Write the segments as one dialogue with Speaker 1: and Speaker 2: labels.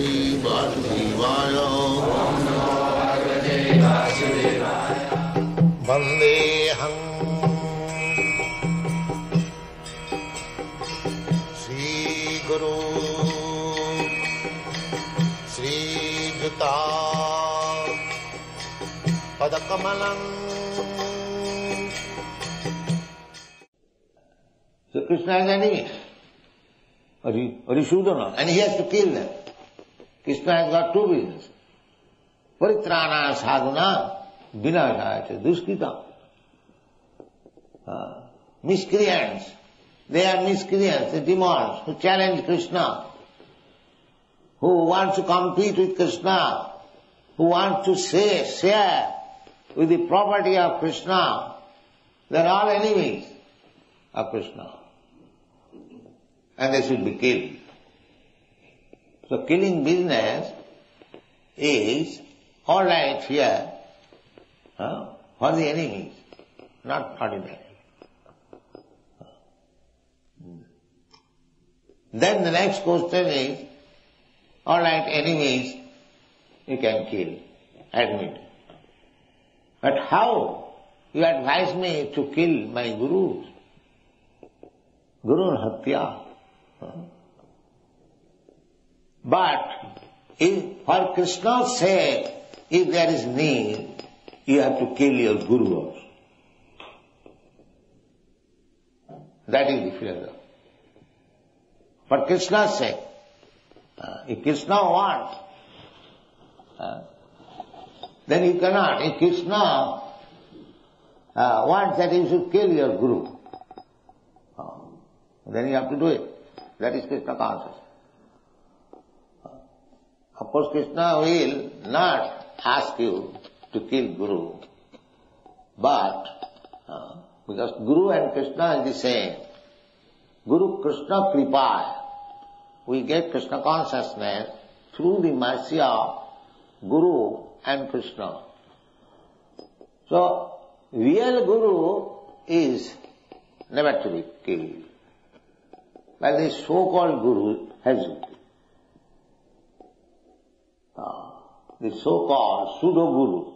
Speaker 1: Parvati Vasudevaya Vandeham Sri Guru Sri Juta Padakamalam So Krishna is enemy. Ari- Arisudana, and he has to kill them. Krishna has got two business परित्राणा साधना बिना छाया दुष्कृता miscreants they are miscreants demand to challenge Krishna who wants to compete with Krishna who want to say share with the property of Krishna they're all enemies of Krishna and they should be killed So killing business is all right here huh, for the enemies, not for ordinary. Hmm. Then the next question is, all right, enemies you can kill, admit. But how? You advise me to kill my gurus. Guru Hatya. But if for Krishna's sake, if there is need, you have to kill your guru also. That is the philosophy. For Krishna's sake, uh, if Krishna wants, uh, then you cannot. If Krishna uh, wants that you should kill your guru, uh, then you have to do it. That is Krishna consciousness. Of course, Krishna will not ask you to kill Guru, but uh, because Guru and Krishna is the same. Guru Krishna Kripa, we get Krishna consciousness through the mercy of Guru and Krishna. So, real Guru is never to be killed. While the so-called Guru has the so-called pseudo-Guru,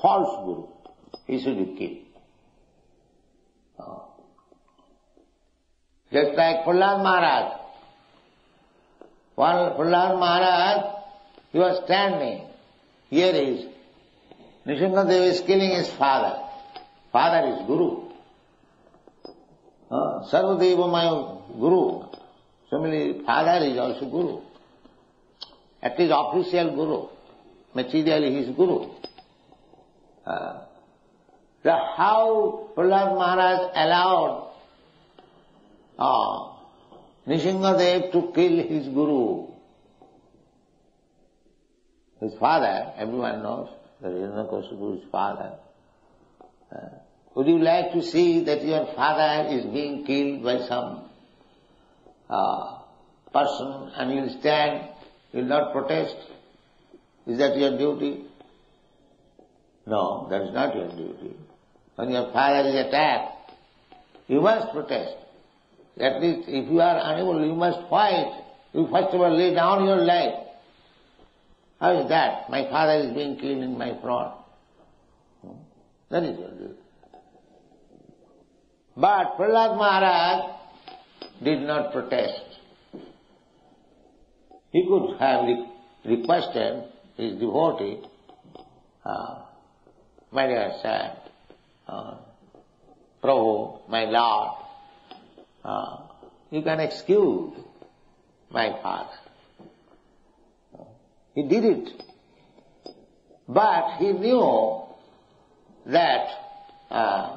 Speaker 1: false Guru, he should be killed. Uh, just like Prahlad Maharaj. While Prahlad Maharaj, he was standing. Here is Nishingadev is killing his father. Father is Guru. Uh, Sarvadeva my Guru. Similarly, father is also Guru. At least official Guru. Materially he is Guru. Uh, the how Prahlad Maharaj allowed uh, Nrsimhadev to kill his Guru. His father, everyone knows, that Hiranyakashipu's father. Uh, would you like to see that your father is being killed by some uh, person and you stand, you will not protest? Is that your duty? No, that is not your duty. When your father is attacked, you must protest. At least if you are unable, you must fight. You first of all lay down your life. How is that? My father is being killed in my front. Hmm? That is your duty. But Prahlad Maharaj did not protest. He could have requested his devotee, uh, my dear son, uh, Prabhu, my Lord, uh, you can excuse my father. He did it. But he knew that uh,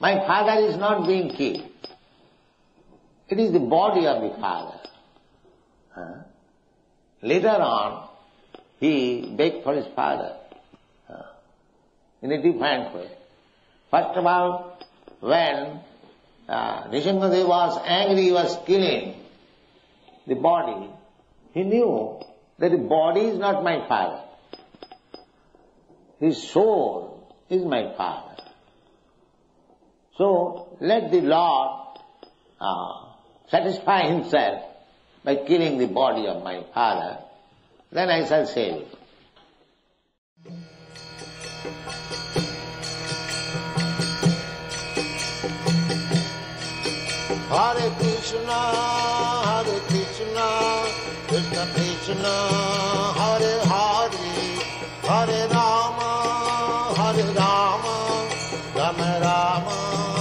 Speaker 1: my father is not being killed. It is the body of the father. Uh, later on, he begged for his father uh, in a different way. First of all, when uh, was angry, he was killing the body, he knew that the body is not my father. His soul is my father. So let the Lord uh, satisfy himself by killing the body of my father, then I shall save it.
Speaker 2: Hare Krishna, Hare Krishna, Krishna Krishna, Hare Hare, Hare Rama, Hare Rama, Rama Rama,